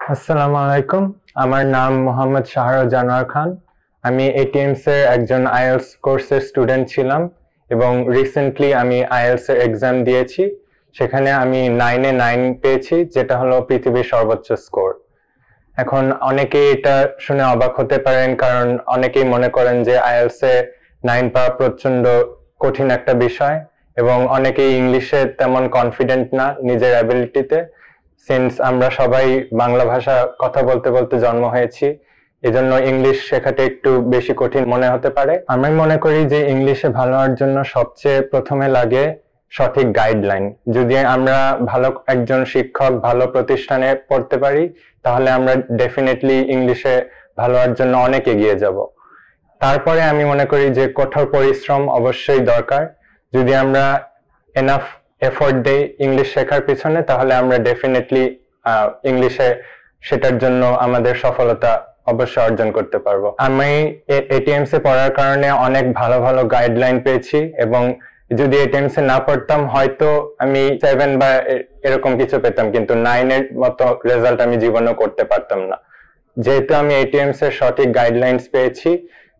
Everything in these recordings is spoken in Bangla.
আসসালামু আলাইকুম। আমার নাম মোহাম্মদ শাহর জানোয়ার খান। আমি এটিএমস এর একজন আইএলস কোর্সের স্টুডেন্ট ছিলাম এবং রিসেন্টলি আমি আইএলস এর এক্সাম দিয়েছি। সেখানে আমি নাইনে নাইন পেয়েছি, যেটা হলো পৃথিবীর সর্বোচ্চ স্কোর এখন অনেকেই এটা শুনে অবাক হতে পারেন, কারণ অনেকেই মনে করেন যে আইএলস এ নাইন পাওয়া প্রচণ্ড কঠিন একটা বিষয় এবং অনেকেই ইংলিশে তেমন কনফিডেন্ট না নিজের অ্যাবিলিটিতে সিন্স আমরা সবাই বাংলা ভাষা কথা বলতে বলতে জন্ম হয়েছি, এজন্য ইংলিশ শেখাটা একটু বেশি কঠিন মনে হতে পারে। আমি মনে করি যে ইংলিশে ভালো হওয়ার জন্য সবচেয়ে প্রথমে লাগে সঠিক গাইডলাইন যদি আমরা ভালো একজন শিক্ষক ভালো প্রতিষ্ঠানে পড়তে পারি, তাহলে আমরা ডেফিনেটলি ইংলিশে ভালো হওয়ার জন্য অনেক এগিয়ে যাব। তারপরে আমি মনে করি যে কঠোর পরিশ্রম অবশ্যই দরকার। যদি আমরা এনাফ এফোর্ট দেই ইংলিশ শেখার পিছনে, তাহলে আমরা ডেফিনেটলি ইংলিশে সেটার জন্য আমাদের সফলতা অবশ্যই অর্জন করতে পারব। আমি এটিএমস এ পড়ার কারণে অনেক ভালো ভালো গাইডলাইন পেয়েছি এবং যদি এটিএমস এ না পড়তাম, হয়তো আমি সেভেন বা এরকম কিছু পেতাম, কিন্তু নাইন এর মতো রেজাল্ট আমি জীবনেও করতে পারতাম না। যেহেতু আমি এটিএমস এর সঠিক গাইডলাইন্স পেয়েছি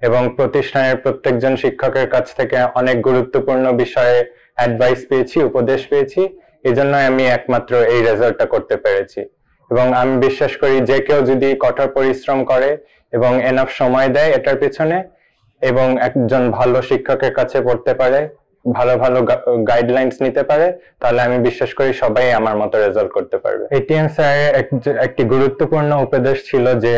এবং প্রতিষ্ঠানের প্রত্যেকজন শিক্ষকের কাছ থেকে অনেক গুরুত্বপূর্ণ বিষয়ে অ্যাডভাইস পেয়েছি, উপদেশ পেয়েছি এই জন্য আমি একমাত্র এই রেজাল্টটা করতে পেরেছি। এবং আমি বিশ্বাস করি যে কেউ যদি কঠোর পরিশ্রম করে এবং এনাফ সময় দেয় এটার পিছনে, এবং একজন ভালো শিক্ষকের কাছে পড়তে পারে, ভালো ভালো গাইডলাইন্স নিতে পারে, তাহলে আমি বিশ্বাস করি সবাই আমার মতো রেজাল্ট করতে পারবে। এটিএম স্যারের একটি গুরুত্বপূর্ণ উপদেশ ছিল যে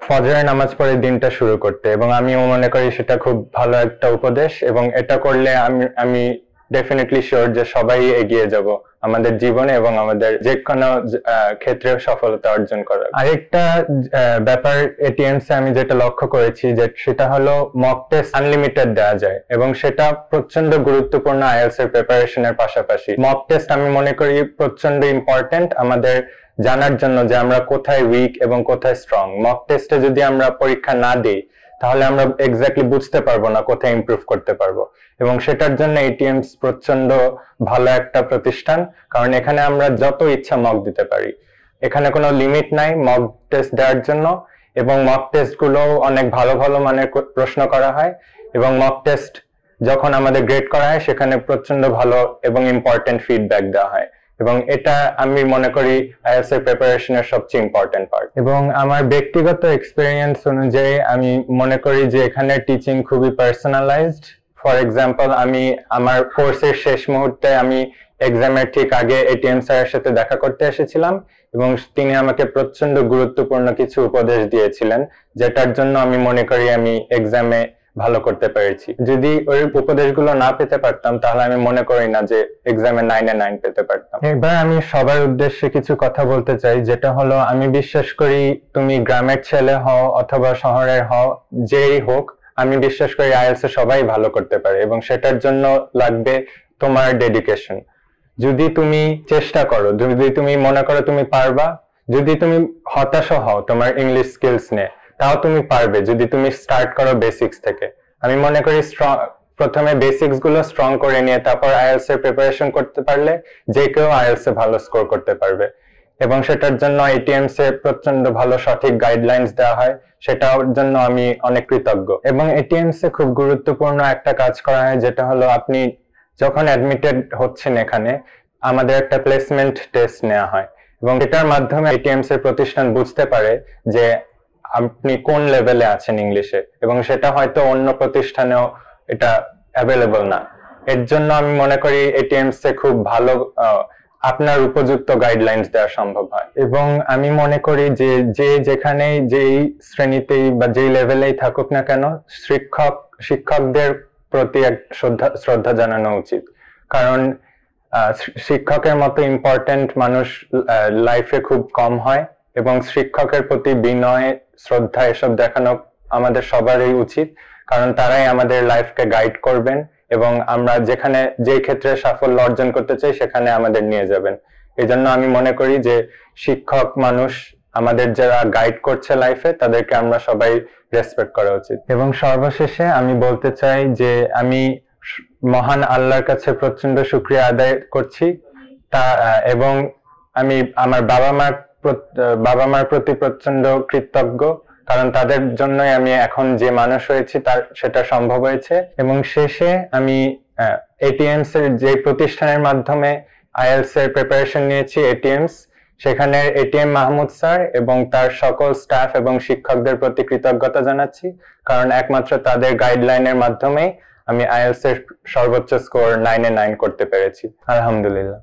ফজরের নামাজ পড়ে দিনটা শুরু করতে। এবং আমিও মনে করি সেটা খুব ভালো একটা উপদেশ। এবং এটা করলে আমি আমি ডেফিনেটলি শিওর যে সবাই এগিয়ে যাব আমাদের জীবনে এবং আমাদের যে কোনো ক্ষেত্রে সফলতা অর্জন করার। আরেকটা ব্যাপার এটিএমস আমি যেটা লক্ষ্য করেছি যে সেটা হলো মক টেস্ট আনলিমিটেড দেওয়া যায় এবং সেটা প্রচণ্ড গুরুত্বপূর্ণ আইএলস এর প্রিপারেশনের পাশাপাশি। মক টেস্ট আমি মনে করি প্রচণ্ড ইম্পর্টেন্ট আমাদের জানার জন্য যে আমরা কোথায় উইক এবং কোথায় স্ট্রং মক টেস্টে যদি আমরা পরীক্ষা না দিই তাহলে আমরা এক্স্যাক্টলি বুঝতে পারব না, কোথায় ইমপ্রুভ করতে পারব। এবং সেটার জন্য এটিএমস প্রচণ্ড ভালো একটা প্রতিষ্ঠান, কারণ এখানে আমরা যত ইচ্ছা মক দিতে পারি। এখানে কোনো লিমিট নাই মক টেস্ট দেওয়ার জন্য, এবং মক টেস্টগুলো অনেক ভালো ভালো মানের প্রশ্ন করা হয়, এবং মক টেস্ট যখন আমাদের গ্রেড করা হয়, সেখানে প্রচণ্ড ভালো এবং ইম্পর্টেন্ট ফিডব্যাক দেওয়া হয়। এবং এটা আমি মনে করি আইএলস এর প্রিপারেশনের সবচেয়ে ইম্পর্টেন্ট পার্ট এবং আমার ব্যক্তিগত এক্সপিরিয়েন্স অনুযায়ী আমি মনে করি যে এখানে টিচিং খুবই পার্সোনালাইজড ফর এক্সাম্পল আমি আমার কোর্সের শেষ মুহূর্তে আমি এক্সামের ঠিক আগে এটিএম স্যারের সাথে দেখা করতে এসেছিলাম এবং তিনি আমাকে প্রচণ্ড গুরুত্বপূর্ণ কিছু উপদেশ দিয়েছিলেন, যেটার জন্য আমি মনে করি আমি এক্সামে ভালো করতে পেরেছি। যদি ওই উপদেশগুলো না পেতে পারতাম, তাহলে আমি মনে করি না যে এক্সামে নাইনে নাইন পেতে পারতাম। এবার আমি সবার উদ্দেশ্যে কিছু কথা বলতে চাই, যেটা হলো, আমি বিশ্বাস করি তুমি গ্রামের ছেলে হও অথবা শহরের হও, যেই হোক, আমি বিশ্বাস করি আইএলস সবাই ভালো করতে পারে এবং সেটার জন্য লাগবে তোমার ডেডিকেশন যদি তুমি চেষ্টা করো, যদি তুমি মনে করো তুমি পারবা, যদি তুমি হতাশ হও তোমার ইংলিশ স্কিলস নিয়ে তাও তুমি পারবে, যদি তুমি স্টার্ট করো বেসিক্স থেকে। আমি মনে করি স্ট্রং প্রথমে বেসিক্সগুলো স্ট্রং করে নিয়ে তারপর আইএলস এর প্রিপারেশন করতে পারলে যে কেউ আইএলস এ ভালো স্কোর করতে পারবে। এবং সেটার জন্য এটিএমস এ প্রচণ্ড ভালো সঠিক গাইডলাইন্স দেওয়া হয়, সেটার জন্য আমি অনেক কৃতজ্ঞ। এবং এটিএমস এ খুব গুরুত্বপূর্ণ একটা কাজ করা হয়, যেটা হলো আপনি যখন অ্যাডমিটেড হচ্ছেন এখানে, আমাদের একটা প্লেসমেন্ট টেস্ট নেওয়া হয়। এবং এটার মাধ্যমে এটিএমস এর প্রতিষ্ঠান বুঝতে পারে যে আপনি কোন লেভেলে আছেন ইংলিশে এবং সেটা হয়তো অন্য প্রতিষ্ঠানেও এটা অ্যাভেলেবল না। এর জন্য আমি মনে করি এটিএমস এ খুব ভালো আপনার উপযুক্ত গাইডলাইন্স দেওয়া সম্ভব হয়। এবং আমি মনে করি যে যে যেখানে যেই শ্রেণীতেই বা যেই লেভেলেই থাকুক না কেন, শিক্ষক, শিক্ষকদের প্রতি এক শ্রদ্ধা শ্রদ্ধা জানানো উচিত। কারণ শিক্ষকের মতো ইম্পর্টেন্ট মানুষ লাইফে খুব কম হয়। এবং শিক্ষকের প্রতি বিনয় শ্রদ্ধা এসব দেখানো আমাদের সবারই উচিত কারণ তারাই আমাদের লাইফকে গাইড করবেন এবং আমরা যেখানে যে ক্ষেত্রে সাফল্য অর্জন করতে চাই সেখানে আমাদের নিয়ে যাবেন। এই জন্য আমি মনে করি যে শিক্ষক মানুষ আমাদের যারা গাইড করছে লাইফে তাদেরকে আমরা সবাই রেসপেক্ট করা উচিত। এবং সর্বশেষে আমি বলতে চাই যে আমি মহান আল্লাহর কাছে প্রচণ্ড শুক্রিয়া আদায় করছি। তা এবং আমি আমার বাবা আহ, বাবা মার প্রতি প্রচণ্ড কৃতজ্ঞ, কারণ তাদের জন্যই আমি এখন যে মানুষ হয়েছি, তার সেটা সম্ভব হয়েছে। এবং শেষে আমি এটিএমস এর যে প্রতিষ্ঠানের মাধ্যমে আইএলস এর প্রিপারেশন নিয়েছি এটিএমস সেখানে এটিএম মাহমুদ স্যার এবং তার সকল স্টাফ এবং শিক্ষকদের প্রতি কৃতজ্ঞতা জানাচ্ছি, কারণ একমাত্র তাদের গাইডলাইনের মাধ্যমেই আমি আইএলস এর সর্বোচ্চ স্কোর নাইনে নাইন করতে পেরেছি। আলহামদুলিল্লাহ।